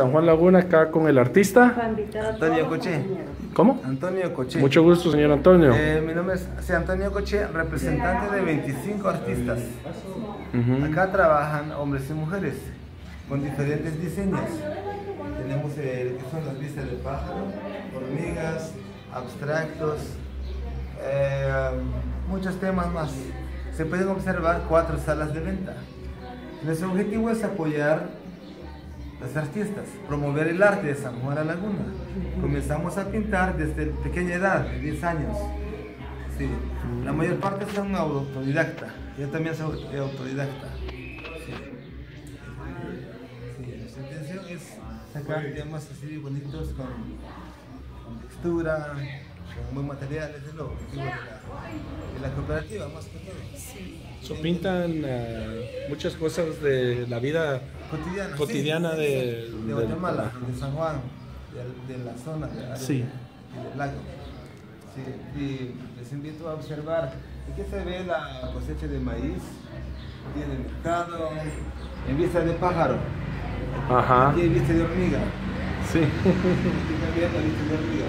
San Juan Laguna acá con el artista. Antonio Coche. ¿Cómo? Antonio Coche. Mucho gusto, señor Antonio. Eh, mi nombre es sí, Antonio Coche, representante de 25 artistas. Acá trabajan hombres y mujeres con diferentes diseños. Tenemos eh, que son las vistas de pájaro, hormigas, abstractos, eh, muchos temas más. Se pueden observar cuatro salas de venta. Nuestro objetivo es apoyar los artistas, promover el arte de San Juan de la Laguna. Comenzamos a pintar desde pequeña edad, de 10 años. Sí. La mayor parte son autodidacta. Yo también soy autodidacta. Sí. Sí, nuestra intención es sacar temas así bonitos con, con textura, con buen material, ese es el objetivo de la, de la cooperativa, más que todo. So, pintan eh, muchas cosas de la vida Cotidiana. Cotidiana sí, de- de, de- Guatemala, de San Juan, de, de la zona de área Sí. de- del lago. Sí, y les invito a observar. Aquí se ve la cosecha de maíz, tiene mercado, en vista de pájaro, Ajá. aquí en vista de hormiga, Sí. aquí también la vista de hormiga.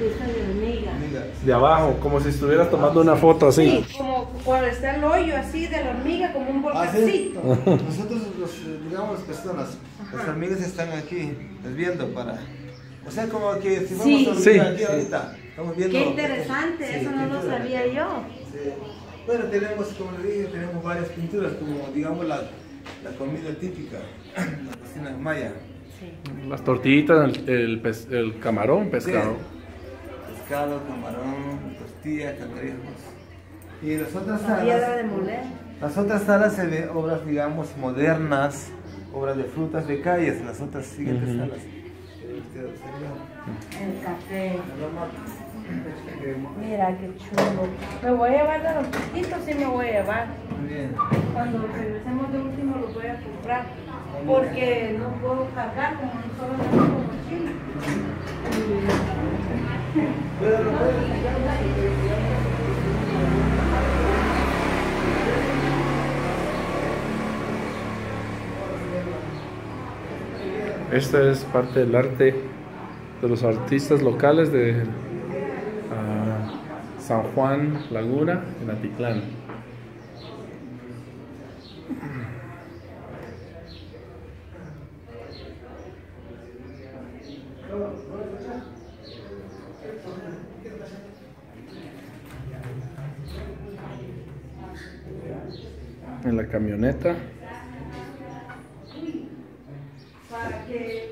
Vista de hormiga. De abajo, como si estuvieras tomando una foto así. Sí, como cuando está el hoyo así de la hormiga, como un Ah, sí. volcancito. Nosotros, los, digamos, personas, las hormigas están aquí, viendo para... O sea, como que si vamos Sí. a hormiga Sí. aquí ahorita, estamos viendo... Qué interesante, eso no lo sabía yo. Sí. Bueno, tenemos, como le dije, tenemos varias pinturas, como digamos la, la comida típica, la cocina maya. Las tortillitas, el, el el camarón, pescado. Pescado, camarón, tortilla, cangrejos. Y las otras Piedra de salas, moler. las otras salas se ve obras, digamos, modernas, obras de frutas de calles, las otras siguientes Ujú. salas. observa. El café. Muy Mira qué chulo. Me voy a llevar de los chiquitos, sí me voy a llevar. bien. Cuando regresemos de último los voy a comprar. Porque no puedo cargar como solo tengo mochila. Pero lo pueden- Esta es parte del arte de los artistas locales de ah, San Juan Laguna, en Atitlán. En la camioneta para que